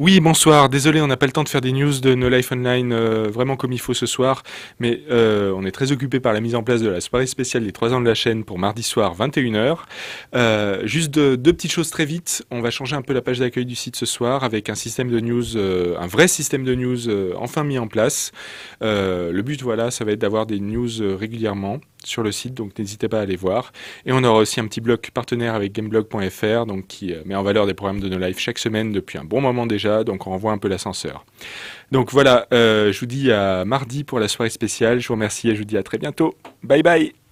Oui, bonsoir. Désolé, on n'a pas le temps de faire des news de No Life Online euh, vraiment comme il faut ce soir, mais euh, on est très occupé par la mise en place de la soirée spéciale des 3 ans de la chaîne pour mardi soir 21h. Euh, juste deux, petites choses très vite. On va changer un peu la page d'accueil du site ce soir avec un système de news, un vrai système de news enfin mis en place. le but, voilà, ça va être d'avoir des news régulièrement sur le site, donc n'hésitez pas à aller voir. Et on aura aussi un petit blog partenaire avec gameblog.fr, donc qui euh, met en valeur des programmes de nos live chaque semaine depuis un bon moment déjà, donc on renvoie un peu l'ascenseur. Donc voilà, euh, je vous dis à mardi pour la soirée spéciale, je vous remercie et je vous dis à très bientôt. Bye bye